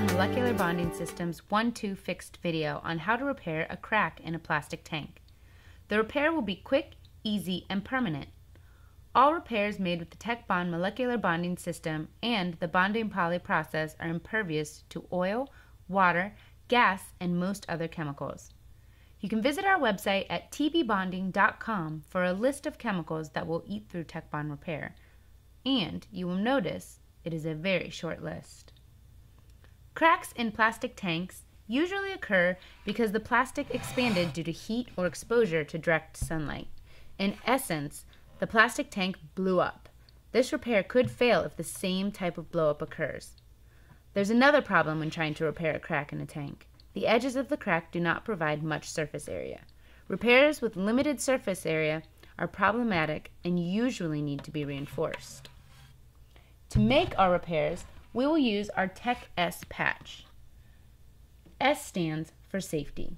Bond Molecular Bonding System's 1-2 fixed video on how to repair a crack in a plastic tank. The repair will be quick, easy, and permanent. All repairs made with the Tech-Bond molecular bonding system and the bonding poly process are impervious to oil, water, gas, and most other chemicals. You can visit our website at tbbonding.com for a list of chemicals that will eat through Tech-Bond repair, and you will notice it is a very short list. Cracks in plastic tanks usually occur because the plastic expanded due to heat or exposure to direct sunlight. In essence, the plastic tank blew up. This repair could fail if the same type of blowup occurs. There's another problem when trying to repair a crack in a tank. The edges of the crack do not provide much surface area. Repairs with limited surface area are problematic and usually need to be reinforced. To make our repairs, we will use our Tech S patch. S stands for safety.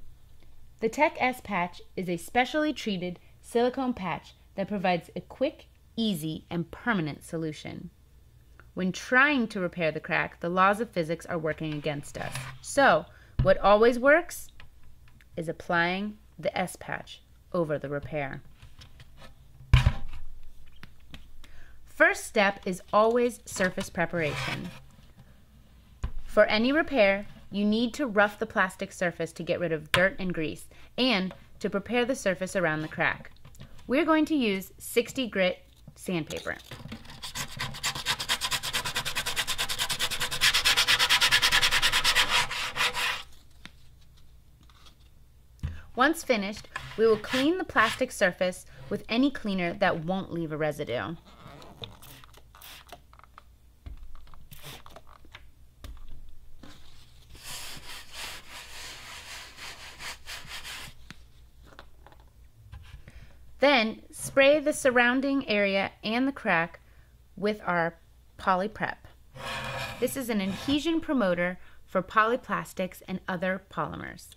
The Tech S patch is a specially treated silicone patch that provides a quick, easy, and permanent solution. When trying to repair the crack, the laws of physics are working against us. So, what always works is applying the S patch over the repair. First step is always surface preparation. For any repair, you need to rough the plastic surface to get rid of dirt and grease and to prepare the surface around the crack. We're going to use 60 grit sandpaper. Once finished, we will clean the plastic surface with any cleaner that won't leave a residue. Spray the surrounding area and the crack with our polyprep. This is an adhesion promoter for polyplastics and other polymers.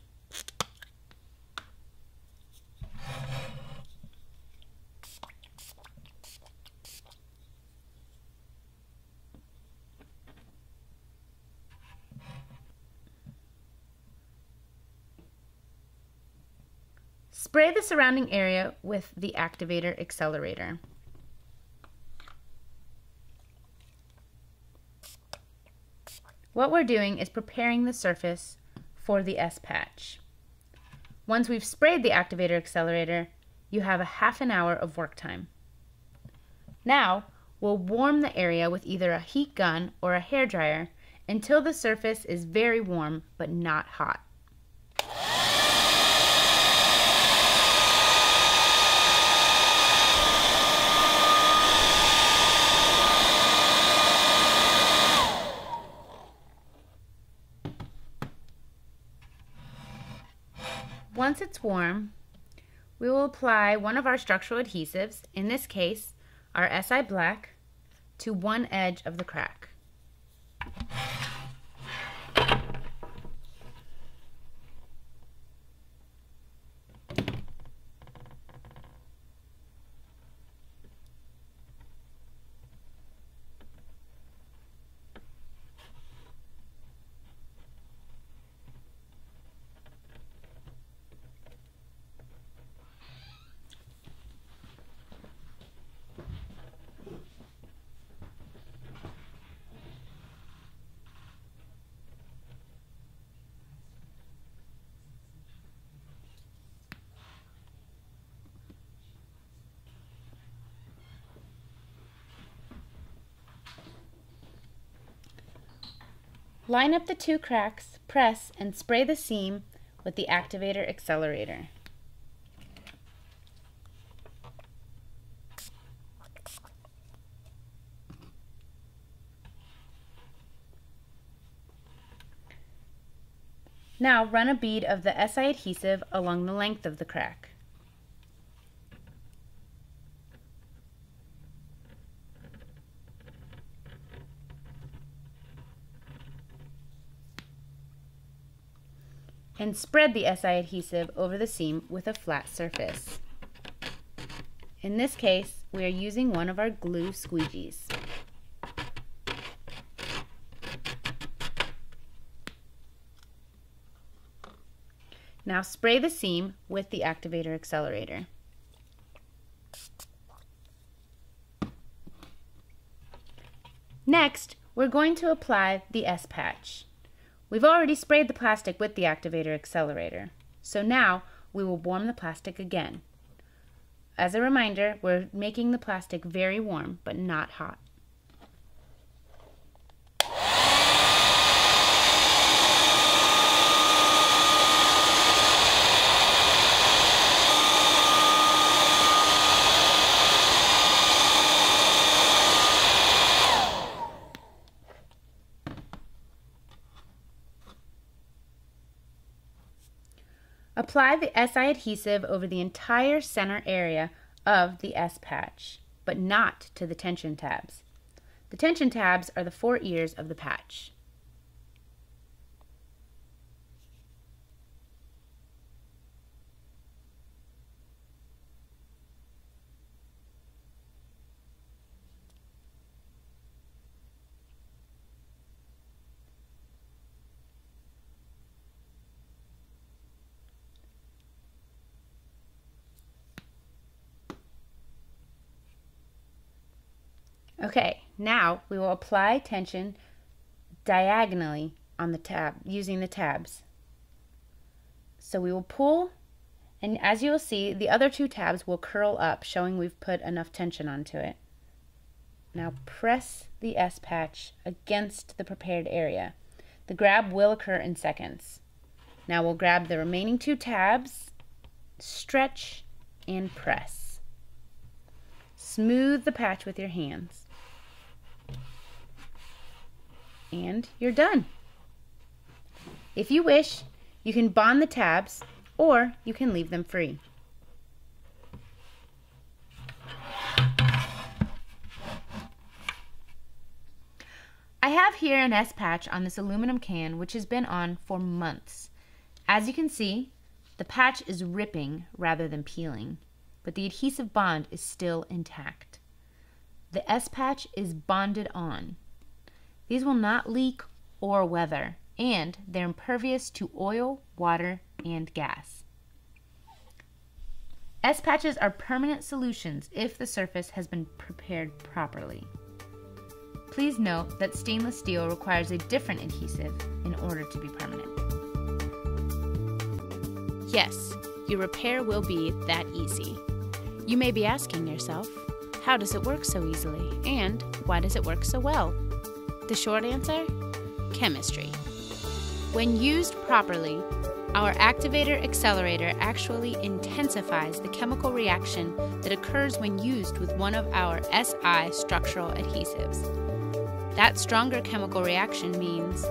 Spray the surrounding area with the activator accelerator. What we're doing is preparing the surface for the S-patch. Once we've sprayed the activator accelerator, you have a half an hour of work time. Now, we'll warm the area with either a heat gun or a hair dryer until the surface is very warm but not hot. Warm, we will apply one of our structural adhesives, in this case, our SI Black, to one edge of the crack. Line up the two cracks, press, and spray the seam with the activator accelerator. Now run a bead of the SI adhesive along the length of the crack. and spread the SI adhesive over the seam with a flat surface. In this case, we are using one of our glue squeegees. Now spray the seam with the activator accelerator. Next, we're going to apply the S-patch. We've already sprayed the plastic with the activator accelerator, so now we will warm the plastic again. As a reminder, we're making the plastic very warm, but not hot. Apply the SI adhesive over the entire center area of the S patch, but not to the tension tabs. The tension tabs are the four ears of the patch. Okay, now we will apply tension diagonally on the tab using the tabs. So we will pull and as you will see the other two tabs will curl up showing we've put enough tension onto it. Now press the S patch against the prepared area. The grab will occur in seconds. Now we'll grab the remaining two tabs, stretch, and press. Smooth the patch with your hands and you're done. If you wish, you can bond the tabs or you can leave them free. I have here an S patch on this aluminum can which has been on for months. As you can see, the patch is ripping rather than peeling, but the adhesive bond is still intact. The S patch is bonded on. These will not leak or weather, and they're impervious to oil, water, and gas. S-patches are permanent solutions if the surface has been prepared properly. Please note that stainless steel requires a different adhesive in order to be permanent. Yes, your repair will be that easy. You may be asking yourself, how does it work so easily? And why does it work so well? The short answer chemistry. When used properly, our activator accelerator actually intensifies the chemical reaction that occurs when used with one of our SI structural adhesives. That stronger chemical reaction means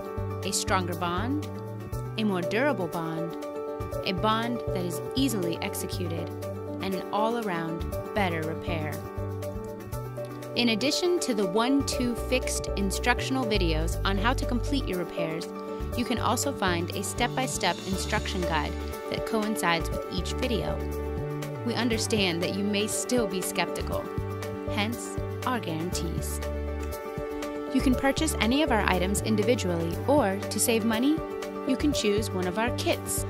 a stronger bond, a more durable bond, a bond that is easily executed, and an all around better repair. In addition to the 1-2 fixed instructional videos on how to complete your repairs, you can also find a step-by-step -step instruction guide that coincides with each video. We understand that you may still be skeptical, hence our guarantees. You can purchase any of our items individually, or to save money, you can choose one of our kits.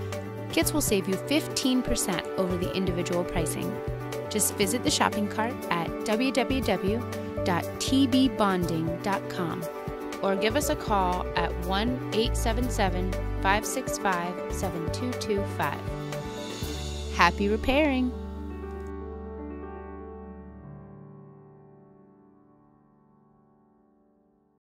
Kits will save you 15% over the individual pricing. Just visit the shopping cart at www.tbbonding.com or give us a call at 1 877 565 7225. Happy repairing!